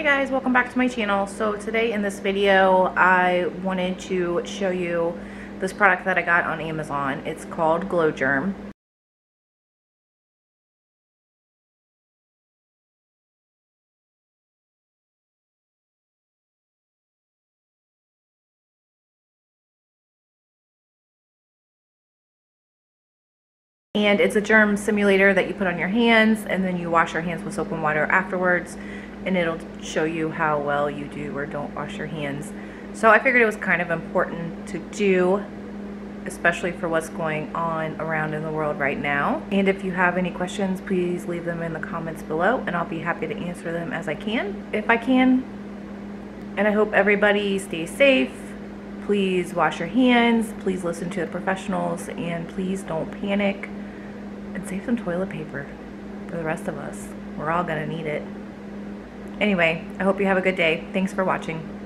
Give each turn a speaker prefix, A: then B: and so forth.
A: Hey guys, welcome back to my channel. So today in this video, I wanted to show you this product that I got on Amazon. It's called Glo Germ. And it's a germ simulator that you put on your hands and then you wash your hands with soap and water afterwards and it'll show you how well you do or don't wash your hands. So I figured it was kind of important to do, especially for what's going on around in the world right now. And if you have any questions, please leave them in the comments below and I'll be happy to answer them as I can, if I can. And I hope everybody stays safe. Please wash your hands, please listen to the professionals, and please don't panic and save some toilet paper for the rest of us. We're all gonna need it. Anyway, I hope you have a good day. Thanks for watching.